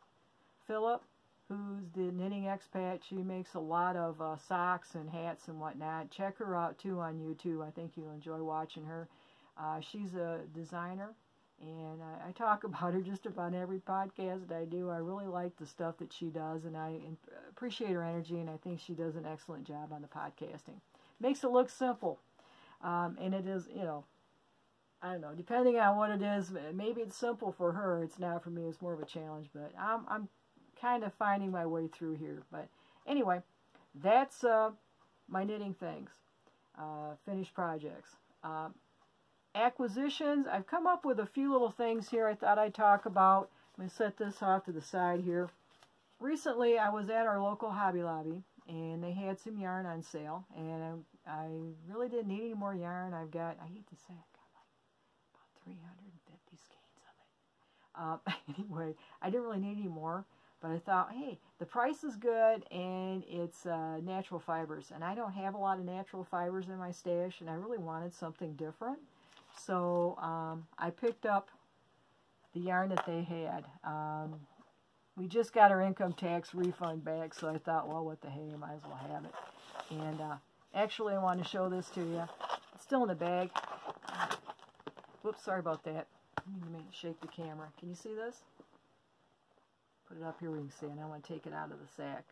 Philip who's the knitting expat. She makes a lot of uh, socks and hats and whatnot. Check her out too on YouTube. I think you'll enjoy watching her. Uh, she's a designer, and I, I, talk about her just about every podcast I do. I really like the stuff that she does, and I appreciate her energy, and I think she does an excellent job on the podcasting. Makes it look simple, um, and it is, you know, I don't know, depending on what it is, maybe it's simple for her. It's not for me. It's more of a challenge, but I'm, I'm kind of finding my way through here. But anyway, that's uh, my knitting things, uh, finished projects. Uh, acquisitions, I've come up with a few little things here I thought I'd talk about. I'm going to set this off to the side here. Recently, I was at our local Hobby Lobby, and they had some yarn on sale, and I, I really didn't need any more yarn. I've got, I hate to say I've got like about 350 skeins of it. Uh, anyway, I didn't really need any more. But I thought, hey, the price is good and it's uh, natural fibers. And I don't have a lot of natural fibers in my stash and I really wanted something different. So um, I picked up the yarn that they had. Um, we just got our income tax refund back, so I thought, well, what the hey, might as well have it. And uh, actually, I want to show this to you. It's still in the bag. Whoops, sorry about that. Let me shake the camera. Can you see this? Put it up here you can see, and I want to take it out of the sack,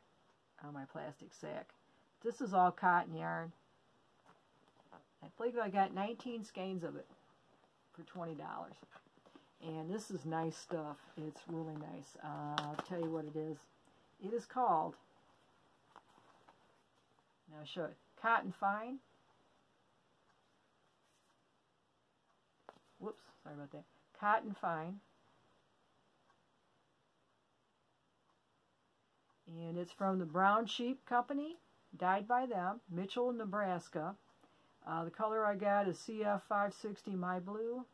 out of my plastic sack. This is all cotton yarn. I believe I got 19 skeins of it for $20. And this is nice stuff. It's really nice. Uh, I'll tell you what it is. It is called, now show it, Cotton Fine. Whoops, sorry about that. Cotton Fine. And it's from the Brown Sheep Company, dyed by them, Mitchell, Nebraska. Uh, the color I got is CF560 My Blue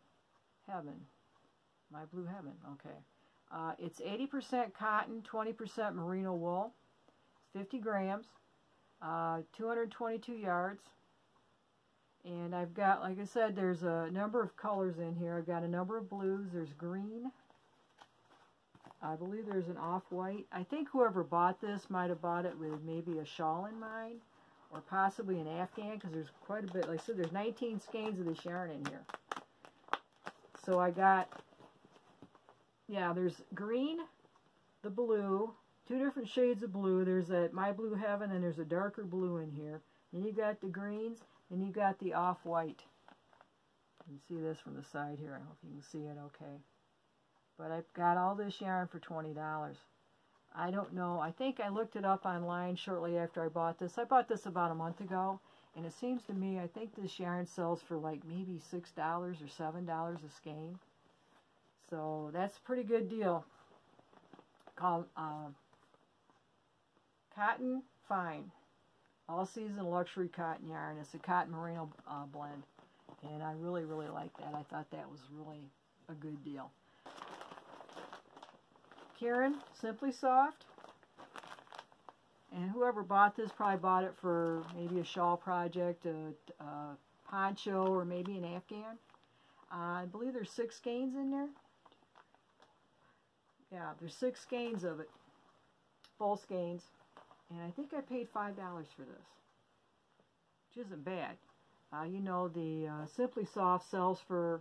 Heaven. My Blue Heaven, okay. Uh, it's 80% cotton, 20% merino wool. 50 grams, uh, 222 yards. And I've got, like I said, there's a number of colors in here. I've got a number of blues. There's green. I believe there's an off-white. I think whoever bought this might have bought it with maybe a shawl in mind. Or possibly an afghan, because there's quite a bit. Like I said, there's 19 skeins of this yarn in here. So I got, yeah, there's green, the blue, two different shades of blue. There's a My Blue Heaven and there's a darker blue in here. Then you got the greens and you got the off-white. You can see this from the side here. I hope you can see it okay. But I've got all this yarn for $20. I don't know. I think I looked it up online shortly after I bought this. I bought this about a month ago. And it seems to me, I think this yarn sells for like maybe $6 or $7 a skein. So that's a pretty good deal. Called uh, Cotton Fine. All season luxury cotton yarn. It's a cotton merino uh, blend. And I really, really like that. I thought that was really a good deal. Caron Simply Soft. And whoever bought this probably bought it for maybe a shawl project, a, a poncho, or maybe an afghan. Uh, I believe there's six skeins in there. Yeah, there's six skeins of it. Full skeins. And I think I paid $5 for this. Which isn't bad. Uh, you know, the uh, Simply Soft sells for,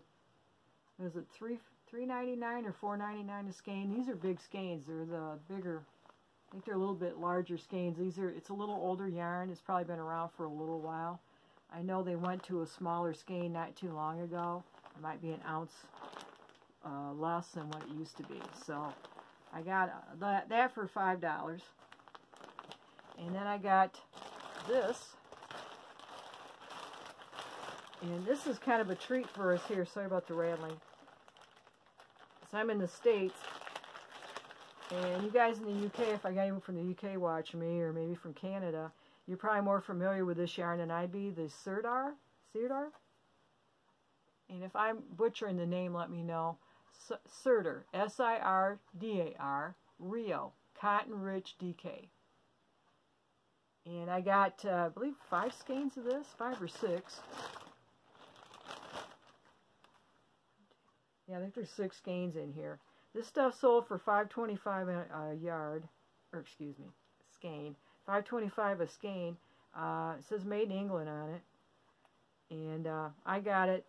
is it three three ninety nine or four ninety nine a skein? These are big skeins. They're the bigger, I think they're a little bit larger skeins. These are, it's a little older yarn. It's probably been around for a little while. I know they went to a smaller skein not too long ago. It might be an ounce uh, less than what it used to be. So I got uh, that, that for $5. And then I got this. And this is kind of a treat for us here. Sorry about the rattling. I'm in the States. And you guys in the UK, if I got anyone from the UK watching me, or maybe from Canada, you're probably more familiar with this yarn than I'd be, the Sirdar. Sirdar? And if I'm butchering the name, let me know. Sirdar, S-I-R-D-A-R, Rio, Cotton Rich DK. And I got, uh, I believe, five skeins of this, five or six. Yeah, I think there's six skeins in here. This stuff sold for 5.25 a, yard, or excuse me, skein. 5.25 a skein. Uh, it says made in England on it. And uh, I got it.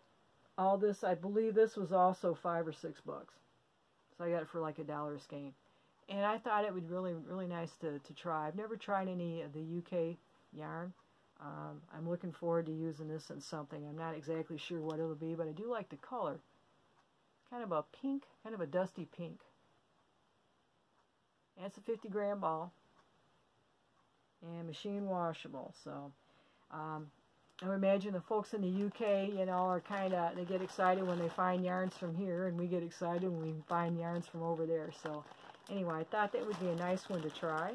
All this, I believe this was also five or six bucks. So I got it for like a dollar a skein. And I thought it would really, really nice to, to try. I've never tried any of the UK yarn. Um, I'm looking forward to using this in something. I'm not exactly sure what it'll be, but I do like the color. Kind of a pink, kind of a dusty pink. And it's a 50 gram ball. And machine washable. So, um, I imagine the folks in the UK, you know, are kind of, they get excited when they find yarns from here, and we get excited when we find yarns from over there. So, Anyway, I thought that would be a nice one to try.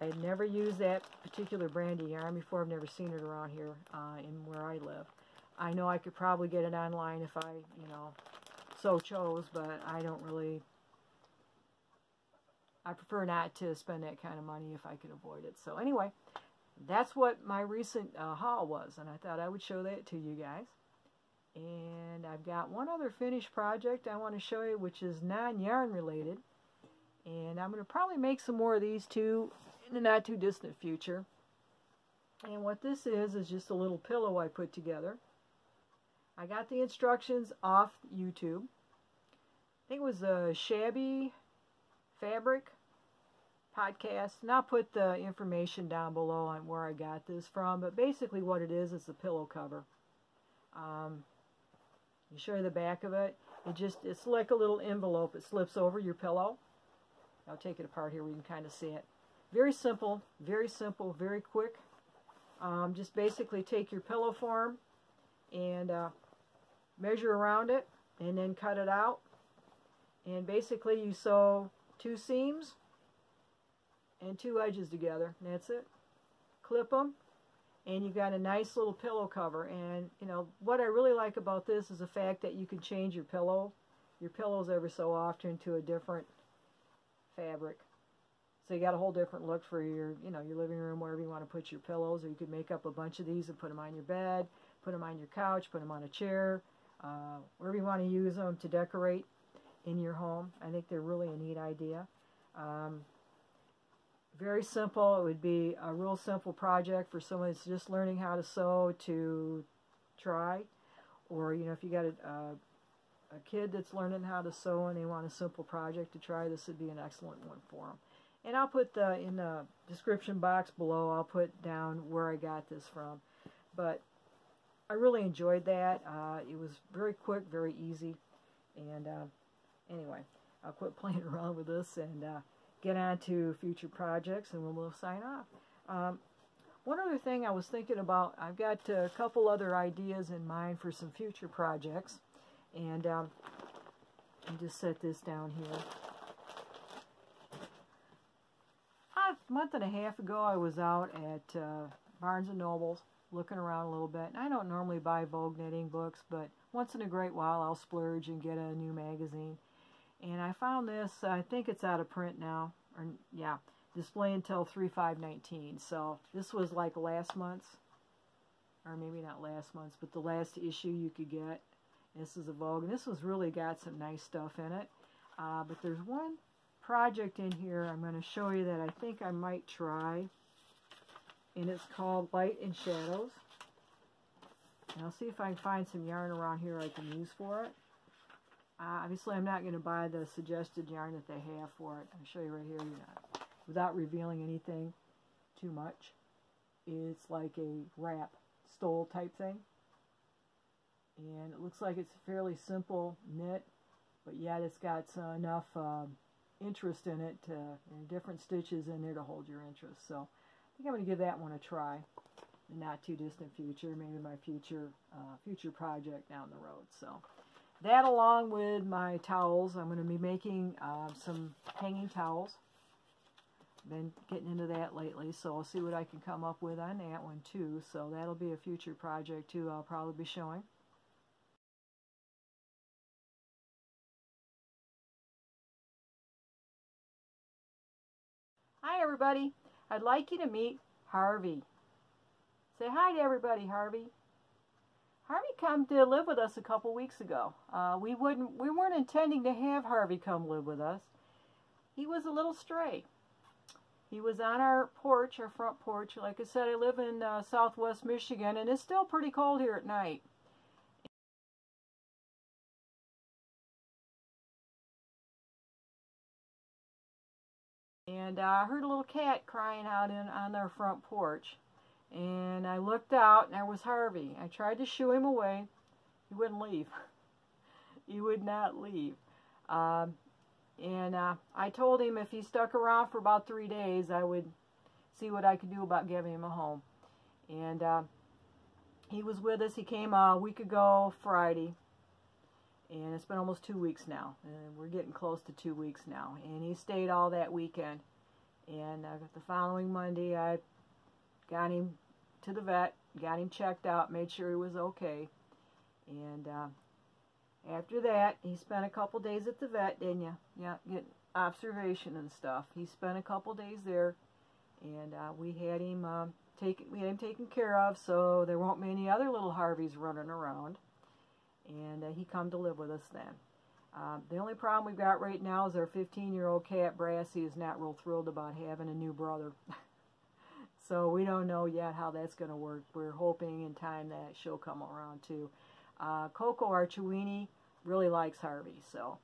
I had never used that particular brand of yarn before. I've never seen it around here uh, in where I live. I know I could probably get it online if I, you know, so chose, but I don't really... I prefer not to spend that kind of money if I could avoid it. So anyway, that's what my recent uh, haul was, and I thought I would show that to you guys. And I've got one other finished project I want to show you, which is non-yarn related. And I'm going to probably make some more of these too in the not too distant future. And what this is, is just a little pillow I put together. I got the instructions off YouTube. I think it was a Shabby Fabric podcast. And I'll put the information down below on where I got this from. But basically what it is, is a pillow cover. Um, you show you the back of it. It just, it's like a little envelope. It slips over your pillow. I'll take it apart here where you can kind of see it. Very simple, very simple, very quick. Um, just basically take your pillow form and uh, measure around it and then cut it out. And basically you sew two seams and two edges together. that's it. Clip them and you've got a nice little pillow cover. And, you know, what I really like about this is the fact that you can change your pillow, your pillows every so often to a different fabric. So you got a whole different look for your, you know, your living room, wherever you want to put your pillows. Or you could make up a bunch of these and put them on your bed, put them on your couch, put them on a chair, uh, wherever you want to use them to decorate in your home. I think they're really a neat idea. Um, very simple. It would be a real simple project for someone that's just learning how to sew to try. Or, you know, if you got a, a, a kid that's learning how to sew and they want a simple project to try, this would be an excellent one for them. And I'll put the, in the description box below, I'll put down where I got this from. But I really enjoyed that. Uh, it was very quick, very easy. And uh, anyway, I'll quit playing around with this and uh, get on to future projects and we'll sign off. Um, one other thing I was thinking about, I've got a couple other ideas in mind for some future projects. And um, just set this down here. A month and a half ago, I was out at uh, Barnes & Noble's looking around a little bit. And I don't normally buy Vogue knitting books, but once in a great while I'll splurge and get a new magazine. And I found this, I think it's out of print now, or yeah, display until 3519. So this was like last month's, or maybe not last month's, but the last issue you could get. This is a Vogue, and this was really got some nice stuff in it. Uh, but there's one project in here I'm going to show you that I think I might try. And it's called Light and Shadows. And I'll see if I can find some yarn around here I can use for it. Uh, obviously, I'm not going to buy the suggested yarn that they have for it. I'll show you right here, you know, without revealing anything too much. It's like a wrap stole type thing. And it looks like it's a fairly simple knit, but yet it's got uh, enough uh, interest in it to, different stitches in there to hold your interest. So think I'm going to give that one a try not too distant future, maybe my future uh, future project down the road. So that along with my towels, I'm going to be making uh, some hanging towels. Been getting into that lately, so I'll see what I can come up with on that one too. So that'll be a future project too I'll probably be showing. Hi everybody, I'd like you to meet Harvey. Say hi to everybody, Harvey. Harvey come to live with us a couple weeks ago. Uh, we wouldn't, we weren't intending to have Harvey come live with us. He was a little stray. He was on our porch, our front porch. Like I said, I live in uh, southwest Michigan, and it's still pretty cold here at night. And I heard a little cat crying out in on their front porch. And I looked out, and there was Harvey. I tried to shoo him away. He wouldn't leave. he would not leave. Um, and uh, I told him if he stuck around for about three days, I would see what I could do about giving him a home. And uh, he was with us. He came a week ago Friday. And it's been almost two weeks now. And we're getting close to two weeks now. And he stayed all that weekend. And uh, the following Monday, I got him to the vet, got him checked out, made sure he was okay. And uh, after that, he spent a couple days at the vet, didn't you? Yeah, get observation and stuff. He spent a couple days there, and uh, we had him uh, take we had him taken care of, so there won't be any other little Harveys running around. And uh, he come to live with us then. Uh, the only problem we've got right now is our 15-year-old cat Brassy is not real thrilled about having a new brother. So we don't know yet how that's going to work. We're hoping in time that she'll come around too. Uh, Coco, our really likes Harvey. So,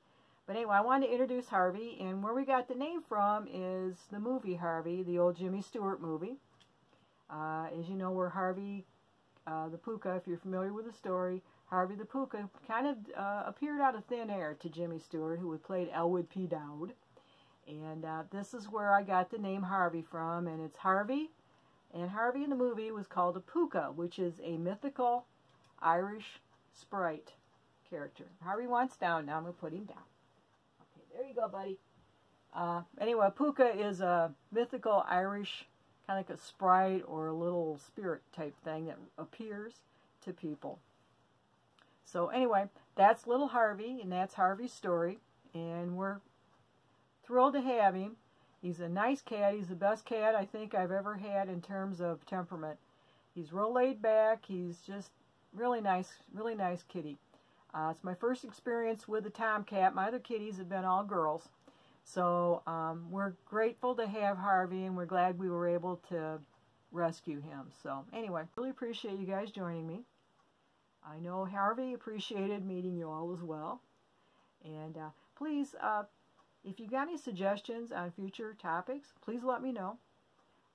But anyway, I wanted to introduce Harvey. And where we got the name from is the movie Harvey, the old Jimmy Stewart movie. Uh, as you know, where Harvey uh, the Pooka, if you're familiar with the story, Harvey the Pooka kind of uh, appeared out of thin air to Jimmy Stewart, who had played Elwood P. Dowd. And uh, this is where I got the name Harvey from, and it's Harvey and Harvey in the movie was called a Pooka, which is a mythical Irish sprite character. Harvey wants down. Now I'm going to put him down. Okay, there you go, buddy. Uh, anyway, Pooka is a mythical Irish, kind of like a sprite or a little spirit type thing that appears to people. So anyway, that's little Harvey, and that's Harvey's story, and we're thrilled to have him. He's a nice cat. He's the best cat I think I've ever had in terms of temperament. He's real laid back. He's just really nice, really nice kitty. Uh, it's my first experience with a tomcat. My other kitties have been all girls. So um, we're grateful to have Harvey, and we're glad we were able to rescue him. So anyway, really appreciate you guys joining me. I know Harvey appreciated meeting you all as well. And uh, please, uh, if you got any suggestions on future topics, please let me know.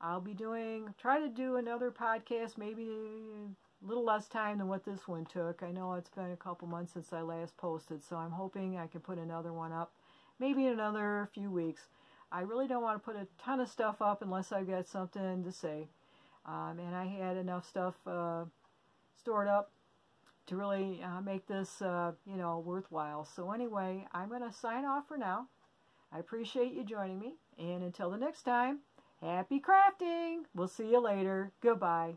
I'll be doing, try to do another podcast, maybe a little less time than what this one took. I know it's been a couple months since I last posted, so I'm hoping I can put another one up maybe in another few weeks. I really don't want to put a ton of stuff up unless I've got something to say. Um, and I had enough stuff uh, stored up to really uh, make this, uh, you know, worthwhile. So anyway, I'm going to sign off for now. I appreciate you joining me. And until the next time, happy crafting. We'll see you later. Goodbye.